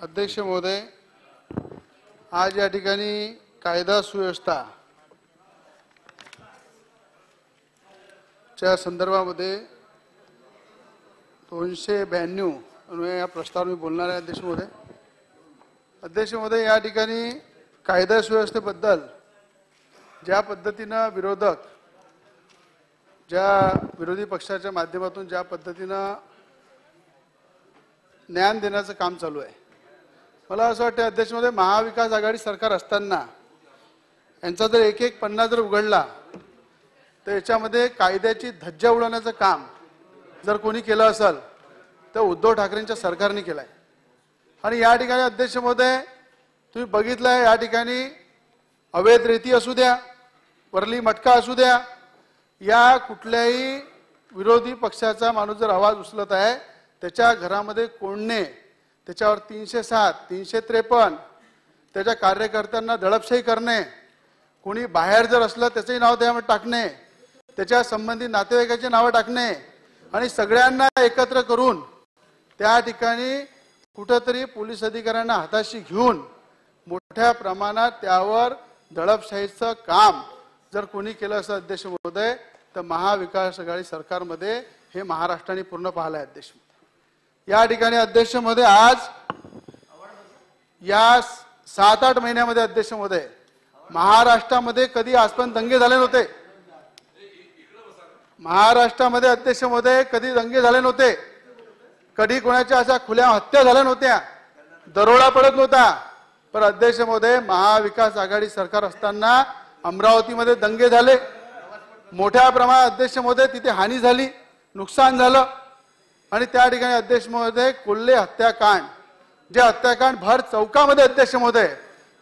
अध्यक्ष महोदय आज या ठिकाणी कायदा सुव्यवस्था च्या संदर्भामध्ये दोनशे ब्याण्णव या प्रस्तावावर मी बोलणार आहे अध्यक्ष महोदय. अध्यक्ष महोदय या ठिकाणी कायदा सुव्यवस्थेबद्दल ज्या पद्धतीनं विरोधक ज्या विरोधी पक्षाच्या माध्यमातून ज्या पद्धतीनं ज्ञान देण्याचं काम चालू आहे मला असं वाटतं अध्यक्ष महाविकास आघाडी सरकार असताना यांचा जर एक एक पन्ना जर उघडला तर याच्यामध्ये कायद्याची धज्जा उडवण्याचं काम जर कोणी केलं असेल तर उद्धव ठाकरेंच्या सरकारने केलं आहे आणि या ठिकाणी अध्यक्ष महोदय तुम्ही बघितलं आहे या ठिकाणी अवैध रेती असू द्या वरली मटका असू द्या या कुठल्याही विरोधी पक्षाचा माणूस जर आवाज उचलत आहे त्याच्या घरामध्ये कोणणे त्याच्यावर तीनशे सात तीनशे त्रेपन्न. त्याच्या कार्यकर्त्यांना दडपशाही करणे. कोणी बाहेर जर असलं त्याचंही नाव त्यामध्ये टाकणे. त्याच्या संबंधित नातेवाईकाची नावं टाकणे. आणि सगळ्यांना एकत्र करून त्या ठिकाणी कुठंतरी पोलीस अधिकाऱ्यांना हाताशी घेऊन मोठ्या प्रमाणात त्यावर दडपशाहीचं काम जर कोणी केलं असं अध्यक्ष महोदय तर महाविकास आघाडी सरकारमध्ये हे महाराष्ट्राने पूर्ण पाहिलं आहे अध्यक्ष. या ठिकाणी अध्यक्षमध्ये आज या सात आठ महिन्यामध्ये अध्यक्षमध्ये महाराष्ट्रामध्ये कधी आजपर्यंत दंगे झाले नव्हते? महाराष्ट्रामध्ये अध्यक्षमध्ये कधी दंगे झाले नव्हते? कधी कोणाच्या अशा खुल्या हत्या झाल्या नव्हत्या? दरोडा पडत नव्हता. पण अध्यक्षमध्ये महाविकास आघाडी सरकार असताना अमरावतीमध्ये दंगे झाले. मोठ्या प्रमाणात अध्यक्षमध्ये तिथे हानी झाली नुकसान झालं. आणि त्या ठिकाणी अध्यक्ष महोदय कुल्ले हत्याकांड जे हत्याकांड भर चौकामध्ये अध्यक्ष महोदय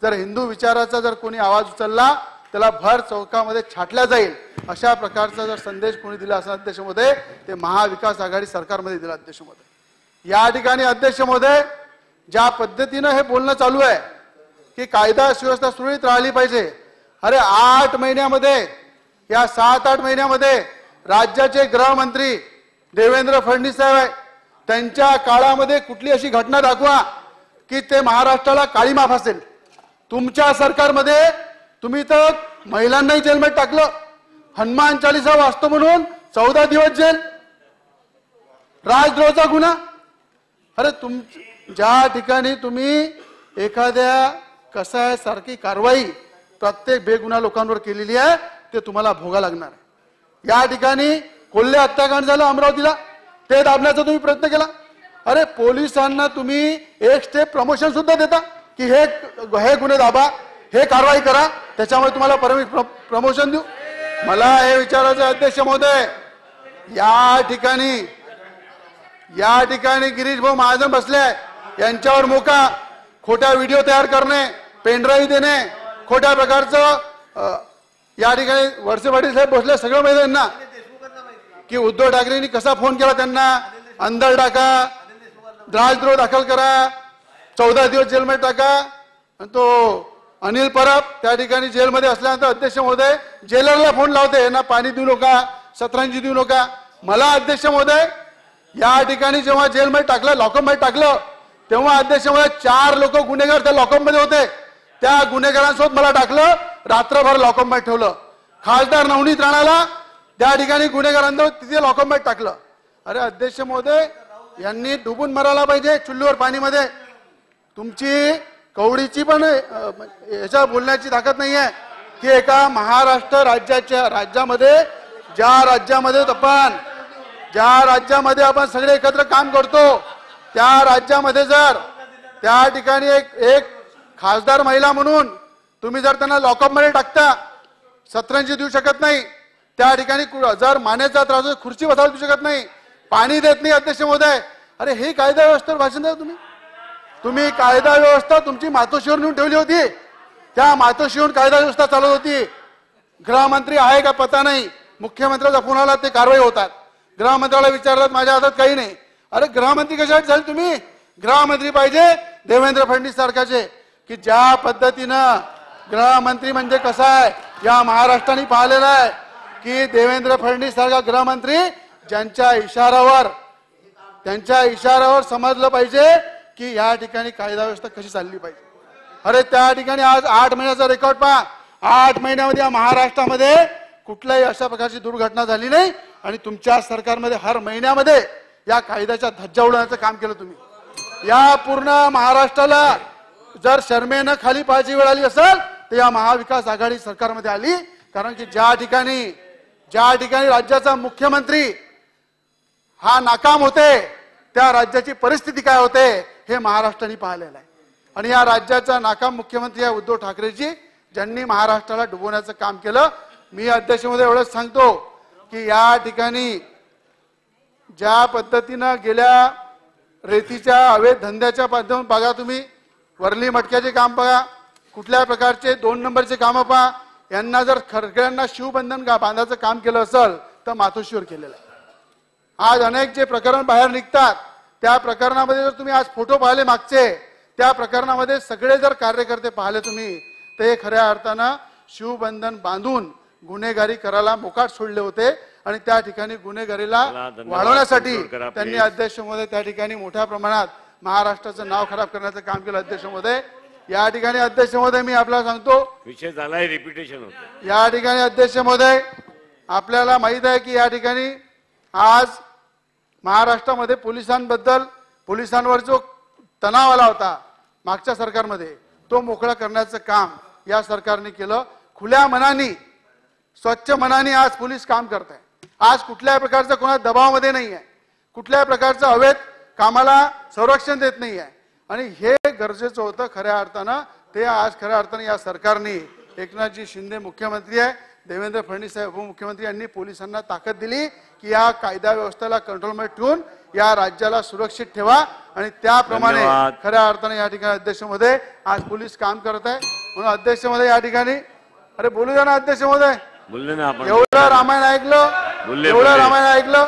जर हिंदू विचाराचा जर कोणी आवाज उचलला त्याला भर चौकामध्ये छाटल्या जाईल. अशा प्रकारचा जर संदेश कोणी दिला असं अध्यक्ष महोदय ते महाविकास आघाडी सरकारमध्ये दिला अध्यक्ष महोदय. या ठिकाणी अध्यक्ष महोदय ज्या पद्धतीनं हे बोलणं चालू आहे की कायदा सुव्यवस्था सुरळीत राहिली पाहिजे. अरे आठ महिन्यामध्ये या सात आठ महिन्यामध्ये राज्याचे गृहमंत्री देवेंद्र फडणवीस साहेब आहे. त्यांच्या काळामध्ये कुठली अशी घटना दाखवा की ते महाराष्ट्राला काळी माफ असेल. तुमच्या सरकारमध्ये तुम्ही तर महिलांनाही जेलमध्ये टाकलं. हनुमान चालीसा वाचतो म्हणून चौदा दिवस जेल. राजद्रोहाचा गुन्हा. अरे तुम ज्या ठिकाणी तुम्ही एखाद्या कसायासारखी कारवाई प्रत्येक बेगुन्हा लोकांवर केलेली आहे ते तुम्हाला भोगा लागणार या ठिकाणी कोल्हे हत्याकांड झालं अमरावतीला. ते दाबण्याचा तुम्ही प्रयत्न केला. अरे पोलिसांना तुम्ही एक स्टेप प्रमोशन सुद्धा देता की हे हे गुन्हे दाबा हे कारवाई करा त्याच्यामुळे तुम्हाला परमि प्रमोशन देऊ. मला हे विचारायचं अध्यक्ष महोदय या ठिकाणी या ठिकाणी गिरीश भाऊ महाजन बसले यांच्यावर मोका खोट्या व्हिडिओ तयार करणे पेनड्राईव्ह देणे खोट्या प्रकारचं या ठिकाणी वळसे पाटील साहेब बसले सगळं माहिती आहे त्यांना की उद्धव ठाकरेंनी कसा फोन केला त्यांना? अंदर टाका. राजद्रोह दाखल करा. चौदा दिवस जेलमध्ये टाका. आणि तो अनिल परब त्या ठिकाणी जेलमध्ये असल्यानंतर अध्यक्ष महोदय जेलरला फोन लावते. यांना पाणी देऊ नका सतरंजी देऊ नका. मला अध्यक्ष महोदय या ठिकाणी जेव्हा जेलमध्ये टाकलं लॉकअपमध्ये टाकलं तेव्हा अध्यक्ष महोदय चार लोक गुन्हेगार त्या लॉकअपमध्ये होते. त्या गुन्हेगारांसोबत मला टाकलं. रात्रभर लॉकअपमध्ये ठेवलं. खासदार नवनीत राणाला त्या ठिकाणी गुन्हेगारांना तिथे लॉकअपमध्ये टाकलं. अरे अध्यक्ष महोदय यांनी डुबून मरायला पाहिजे चुल्लीवर पाणीमध्ये. तुमची कवडीची पण याच्या बोलण्याची ताकद नाही आहे की एका महाराष्ट्र राज्याच्या राज्यामध्ये ज्या राज्यामध्ये आपण ज्या राज्यामध्ये आपण सगळे एकत्र काम करतो त्या राज्यामध्ये जर त्या ठिकाणी एक एक खासदार महिला म्हणून तुम्ही जर त्यांना लॉकअपमध्ये टाकता सतरंजी देऊ शकत नाही. त्या ठिकाणी कु- जर मानेचा त्रास होतो, खुर्ची बसायला देऊ शकत नाही. पाणी देत नाही अध्यक्ष महोदय. अरे हे कायदा व्यवस्थेवर भाषण द्या तुम्ही? तुम्ही कायदा व्यवस्था तुमची मातोश्रीवर नेऊन ठेवली होती. त्या मातोश्रीवरून कायदा व्यवस्था चालत होती. गृहमंत्री आहे का पता नाही. मुख्यमंत्र्याचा फोन आला ते कारवाई होतात. गृहमंत्र्याला विचारलं माझ्या हातात काही नाही. अरे गृहमंत्री कशासाठी झाले तुम्ही? गृहमंत्री पाहिजे देवेंद्र फडणवीस सारख्याचे. की ज्या पद्धतीनं गृहमंत्री म्हणजे कसा आहे या महाराष्ट्राने पाहिलेलं आहे. की देवेंद्र फडणवीस सारखा गृहमंत्री ज्यांच्या इशारावर त्यांच्या इशाऱ्यावर समजलं पाहिजे की या ठिकाणी कायदा व्यवस्था कशी चालली पाहिजे. अरे त्या ठिकाणी आज आठ महिन्याचा रेकॉर्ड पहा. आठ महिन्यामध्ये या महाराष्ट्रामध्ये कुठल्याही अशा प्रकारची दुर्घटना झाली नाही आणि तुमच्या सरकारमध्ये हर महिन्यामध्ये या कायद्याच्या धज्जा उडवण्याचं काम केलं तुम्ही. या पूर्ण महाराष्ट्राला जर शर्मेनं खाली पाहायची वेळ आली असेल तर या महाविकास आघाडी सरकारमध्ये आली. कारण की ज्या ठिकाणी ज्या ठिकाणी राज्याचा मुख्यमंत्री हा नाकाम होते त्या राज्याची परिस्थिती काय होते हे महाराष्ट्राने पाहिलेलं आहे. आणि या राज्याचा नाकाम मुख्यमंत्री आहे उद्धव ठाकरेजी ज्यांनी महाराष्ट्राला डुबवण्याचं काम केलं. मी अध्यक्षमध्ये एवढंच सांगतो की या ठिकाणी ज्या पद्धतीनं गेल्या रेतीच्या अवैध धंद्याच्या माध्यमातून बघा तुम्ही वरली मटक्याचे काम बघा कुठल्या प्रकारचे दोन नंबरचे कामं पहा यांना जर खरगळ्यांना शिवबंधन का बांधायचं काम केलं असेल तर मातोश्रीवर केलेलं आहे आज अनेक जे प्रकरण बाहेर निघतात त्या प्रकरणामध्ये जर तुम्ही आज फोटो पाहिले मागचे त्या प्रकरणामध्ये सगळे जर कार्यकर्ते पाहिले तुम्ही तर हे खऱ्या अर्थानं शिवबंधन बांधून गुन्हेगारी करायला मोकाट सोडले होते आणि त्या ठिकाणी गुन्हेगारीला. वाढवण्यासाठी त्यांनी. अध्यक्ष महोदय त्या ठिकाणी मोठ्या प्रमाणात महाराष्ट्राचं नाव खराब करण्याचं काम केलं अध्यक्ष महोदय या ठिकाणी अध्यक्ष महोदय मी आपल्याला सांगतो विषय झालाय रिपिटेशन होत या ठिकाणी अध्यक्ष महोदय आपल्याला माहीत आहे की या ठिकाणी आज महाराष्ट्रामध्ये पोलिसांबद्दल पोलिसांवर जो तणाव आला होता मागच्या सरकारमध्ये तो मोकळा करण्याचं काम या सरकारने केलं. खुल्या मनाने स्वच्छ मनाने आज पोलीस काम करत आहे आज कुठल्याही प्रकारचा कोणा दबावामध्ये नाही आहे कुठल्याही प्रकारचं अवैध कामाला संरक्षण देत नाही आहे आणि हे गरजेचं होतं खऱ्या अर्थानं. ते आज खऱ्या अर्थानं या सरकारने एकनाथजी शिंदे मुख्यमंत्री आहे. देवेंद्र फडणवीस साहेब उपमुख्यमंत्री यांनी पोलिसांना ताकद दिली की या कायदा व्यवस्थेला कंट्रोलमध्ये ठेवून या राज्याला सुरक्षित ठेवा. आणि त्याप्रमाणे. खऱ्या अर्थाने या ठिकाणी अध्यक्षमध्ये आज पोलीस काम करत आहे. म्हणून अध्यक्षमध्ये या ठिकाणी अरे बोलू द्या ना अध्यक्ष महोदय आपण. एवढं रामायण ऐकलं. एवढं. रामायण ऐकलं.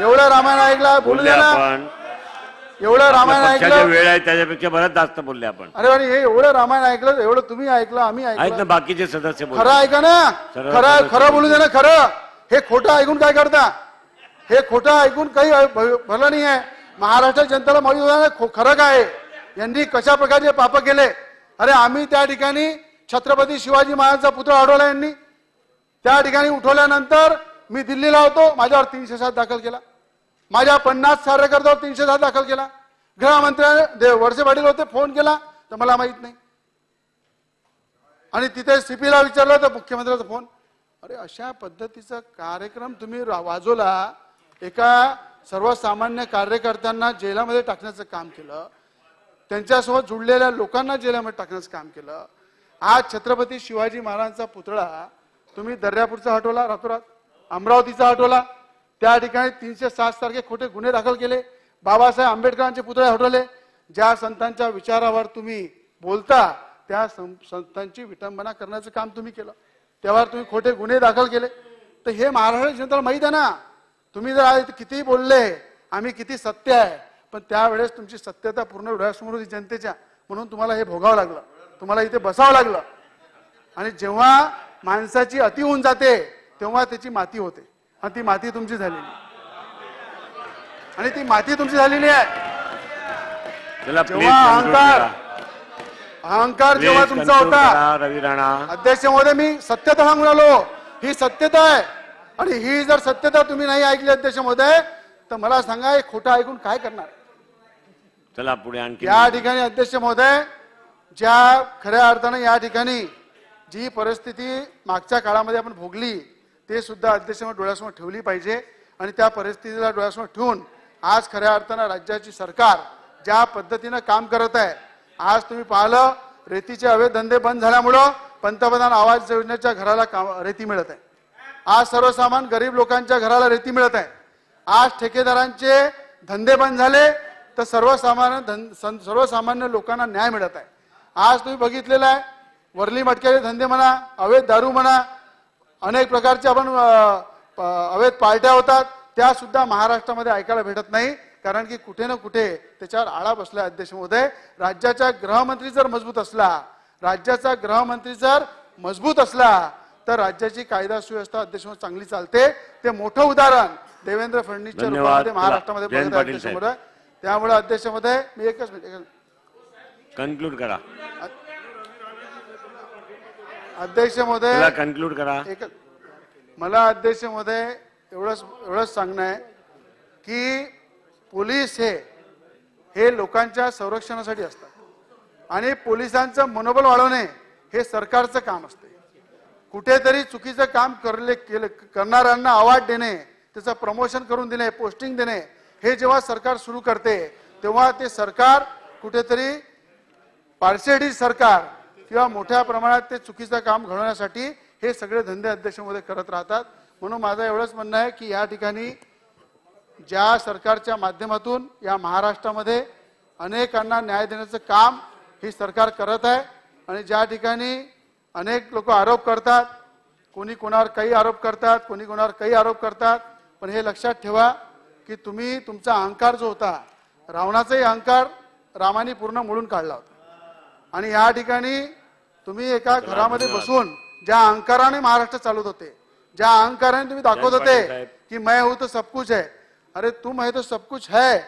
एवढं रामायण ऐकलं. बोलू द्या ना. एवढं रामायण पक्षाच्या ऐकलं वेळ आहे त्याच्यापेक्षा बरंच जास्त बोलले आपण. अरे आणि हे एवढं रामायण ऐकलं एवढं तुम्ही ऐकलं आम्ही आहेत ऐकलं ना बाकीचे सदस्य बोल खरं ऐका ना. सरळ खरं सरळ खरं बोलू दे ना खरं. हे खोटं ऐकून काय करता? हे खोटं ऐकून काही भ- भलं नाही आहे. महाराष्ट्र जनतेला माहिती होतं ना खो- खरं काय आहे. यांनी कशा प्रकारचे पाप केले? अरे आम्ही त्या ठिकाणी छत्रपती शिवाजी महाराजांचा पुतळा अडवला यांनी. त्या ठिकाणी उठवल्यानंतर मी दिल्लीला होतो माझ्यावर तीनशे सात दाखल केला. माझ्या पन्नास कार्यकर्त्यावर तीनशे दहा दाखल केला. गृहमंत्र्याने दे- पाटील होते फोन केला तर मला माहीत नाही. आणि तिथे सीपीला विचारलं तर मुख्यमंत्र्याचा फोन. अरे अशा पद्धतीचा कार्यक्रम तुम्ही वाजवला एका सर्वसामान्य कार्यकर्त्यांना जेलामध्ये टाकण्याचं काम केलं त्यांच्यासोबत जुडलेल्या लोकांना जेलामध्ये टाकण्याचं काम केलं. आज छत्रपती शिवाजी महाराजांचा पुतळा तुम्ही दर्यापूरचा हटवला रातोरात. अमरावतीचा हटवला. त्या ठिकाणी तीनशे सात सारखे खोटे गुन्हे दाखल केले. बाबासाहेब आंबेडकरांचे पुतळे हटवले ज्या संतांच्या विचारावर तुम्ही बोलता त्या संतांची विटंबना करण्याचं काम तुम्ही केलं. त्यावर तुम्ही खोटे गुन्हे दाखल केले. तर हे महाराष्ट्र जनतेला माहीत आहे ना तुम्ही जर आज कितीही बोलले आम्ही किती सत्य आहे पण त्यावेळेस तुमची सत्यता पूर्ण डोळ्यासमोर होती जनतेच्या. म्हणून तुम्हाला हे भोगावं लागलं. तुम्हाला इथे बसावं लागलं. आणि जेव्हा माणसाची अति होऊन जाते तेव्हा त्याची माती होते. आणि ती माती तुमची झालेली. आणि ती माती तुमची झालेली आहे. चला जेव्हा अहंकार अहंकार जेव्हा तुमचा होता रवी राणा. अध्यक्ष महोदय मी सत्यता सांगून आलो. ही सत्यता आहे. आणि ही जर सत्यता तुम्ही नाही ऐकली अध्यक्ष महोदय तर मला सांगा हे खोटं ऐकून काय करणार? चला पुढे आणखी या ठिकाणी अध्यक्ष महोदय ज्या खऱ्या अर्थानं या ठिकाणी जी परिस्थिती मागच्या काळामध्ये आपण भोगली ते सुद्धा अध्यक्ष डोळ्यासमोर ठेवली पाहिजे आणि त्या परिस्थितीला डोळ्यासमोर ठेवून आज खऱ्या अर्थानं राज्याची सरकार ज्या पद्धतीनं काम करत आहे आज तुम्ही पाहिलं रेतीचे अवैध धंदे बंद झाल्यामुळं पंतप्रधान आवास योजनेच्या घराला काम रेती मिळत आहे. आज सर्वसामान गरीब लोकांच्या घराला रेती मिळत आहे. आज ठेकेदारांचे धंदे बंद झाले तर सर्वसामान्य धन सर्वसामान्य लोकांना न्याय मिळत आहे. आज तुम्ही बघितलेला आहे वरली मटक्याचे धंदे म्हणा अवैध दारू म्हणा अनेक प्रकारचे आपण अवैध पार्ट्या होतात. त्या सुद्धा महाराष्ट्रामध्ये ऐकायला भेटत नाही. कारण की कुठे ना कुठे त्याच्यावर आळा बसला अध्यक्ष महोदय. राज्याचा गृहमंत्री जर मजबूत असला राज्याचा गृहमंत्री जर मजबूत असला तर राज्याची कायदा सुव्यवस्था अध्यक्ष चांगली चालते. ते मोठं उदाहरण देवेंद्र फडणवीसच्या. रूपामध्ये महाराष्ट्रामध्ये अध्यक्ष. महोदय. त्यामुळे अध्यक्ष महोदय मी एकच- कन्क्लूड करा. अध्यक्ष महोदय कन्क्लूड करा. एकच मला अध्यक्ष महोदय एवढंच एवढंच सांगणं आहे की पोलीस हे हे लोकांच्या संरक्षणासाठी असतात. आणि पोलिसांचं मनोबल वाढवणे हे सरकारचं काम असते. कुठेतरी चुकीचं काम करले केलं करणाऱ्यांना अवॉर्ड देणे त्याचं प्रमोशन करून देणे पोस्टिंग देणे हे जेव्हा सरकार सुरू करते तेव्हा ते सरकार कुठेतरी पार्शेडी सरकार किंवा मोठ्या प्रमाणात ते चुकीचं काम घडवण्यासाठी हे सगळे धंदे अध्यक्षमध्ये करत राहतात. म्हणून माझं एवढंच म्हणणं आहे की या ठिकाणी ज्या सरकारच्या माध्यमातून या महाराष्ट्रामध्ये अनेकांना न्याय देण्याचं काम ही सरकार करत आहे आणि ज्या ठिकाणी अनेक लोक आरोप करतात कोणी कोणावर काही आरोप करतात कोणी कोणावर काही आरोप करतात पण हे लक्षात ठेवा की तुम्ही तुमचा अहंकार जो होता रावणाचाही अहंकार रामाने पूर्ण मोडून काढला होता. आणि या ठिकाणी तुम्ही एका घरामध्ये बसून ज्या अहंकाराने महाराष्ट्र चालवत होते ज्या अहंकाराने तुम्ही दाखवत होते. कि मैं हूं तो सब कुछ है. अरे तुम है तो सब कुछ है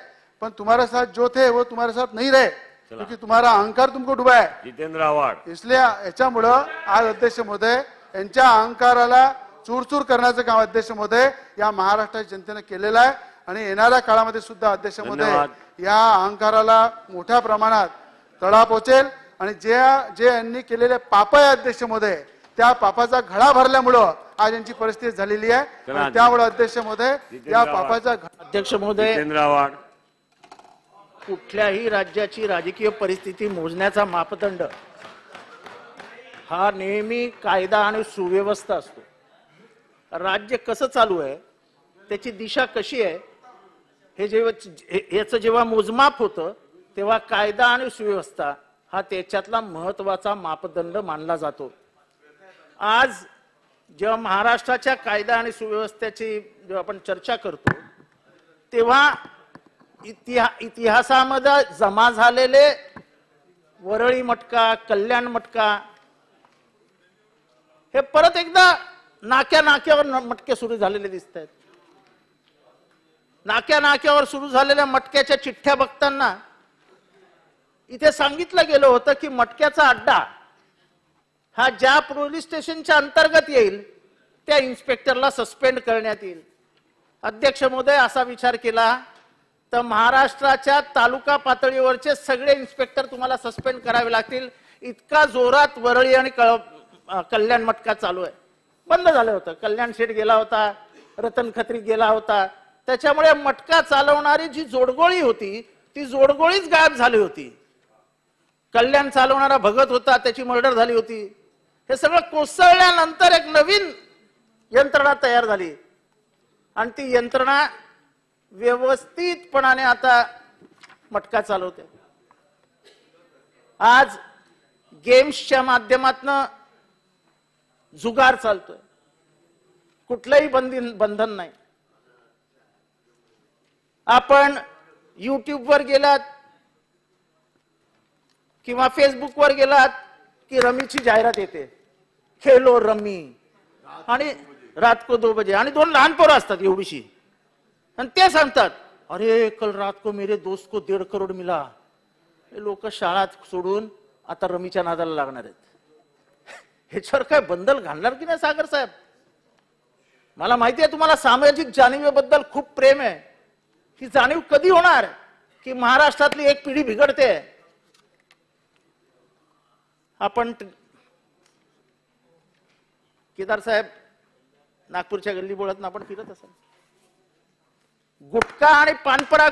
पण तुम्हारे साथ जो थे वो तुम्हारे साथ नहीं रहे क्योंकि तुम्हारा अहंकार तुमको डुबा है. जितेंद्र आव्हाड. इसलिए याच्यामुळं आज अध्यक्ष महोदय यांच्या अहंकाराला चूरचूर करण्याचं काम अध्यक्ष महोदय या महाराष्ट्राच्या जनतेने केलेलं आहे. आणि येणाऱ्या काळामध्ये सुद्धा अध्यक्ष महोदय धन्यवाद. या अहंकाराला मोठ्या प्रमाणात तडा पोचेल. आणि जे जे यांनी केलेले पाप आहे अध्यक्ष महोदय त्या पापाचा घडा भरल्यामुळं आज यांची परिस्थिती झालेली आहे. आणि त्यामुळे अध्यक्ष महोदय जितेंद्र या. पापाचा अध्यक्ष महोदय आव्हाड. कुठल्याही राज्याची राजकीय परिस्थिती मोजण्याचा मापदंड हा नेहमी कायदा आणि सुव्यवस्था असतो. राज्य कसं चालू आहे त्याची दिशा कशी आहे हे जेव्हा याचं जेव्हा मोजमाप होतं तेव्हा कायदा आणि सुव्यवस्था हा त्याच्यातला महत्त्वाचा मापदंड मानला जातो. आज जेव्हा महाराष्ट्राच्या कायदा आणि सुव्यवस्थेची जेव्हा आपण चर्चा करतो तेव्हा इतिहा इतिहासामध्ये जमा झालेले वरळी मटका कल्याण मटका हे परत एकदा नाक्या नाक्यावर मटके सुरू झालेले दिसत आहेत नाक्या नाक्यावर सुरू झालेल्या मटक्याच्या चिठ्ठ्या बघताना इथे सांगितलं गेलं होतं की मटक्याचा अड्डा हा ज्या पोलीस स्टेशनच्या अंतर्गत येईल त्या इन्स्पेक्टरला सस्पेंड करण्यात येईल. अध्यक्ष महोदय असा विचार केला तर महाराष्ट्राच्या तालुका पातळीवरचे सगळे इन्स्पेक्टर तुम्हाला सस्पेंड करावे लागतील. इतका जोरात वरळी आणि कळ- कल्याण मटका चालू आहे. बंद झालं होतं. कल्याण शेठ गेला होता रतन खत्री गेला होता. त्याच्यामुळे मटका चालवणारी जी जोडगोळी होती ती जोडगोळीच गायब झाली होती. कल्याण चालवणारा भगत होता त्याची मर्डर झाली होती. हे सगळं कोसळल्यानंतर एक नवीन यंत्रणा तयार झाली. आणि ती यंत्रणा व्यवस्थितपणाने आता मटका चालवते. आज गेम्सच्या माध्यमातनं जुगार चालतोय. कुठलंही बंदी बंधन नाही. आपण युट्यूबवर गेलात किंवा फेसबुकवर गेलात की रमीची जाहिरात येते. खेलो रमी. आणि रात को दो बजे. आणि दोन लहान पोरं असतात एवढीशी. आणि ते सांगतात अरे कल रात को मेरे दोस्त को दीड करोड मिला. हे लोक शाळा सोडून आता रमीच्या नादाला लागणार आहेत. ह्याच्यावर काय बंदल घालणार की नाही सागर साहेब? मला माहिती आहे तुम्हाला सामाजिक जाणीवेबद्दल खूप प्रेम आहे. ही जाणीव कधी होणार की महाराष्ट्रातली एक पिढी बिघडते? आपण केदार साहेब नागपूरच्या गल्ली बोळात आपण फिरत असाल. गुटखा आणि पानपरा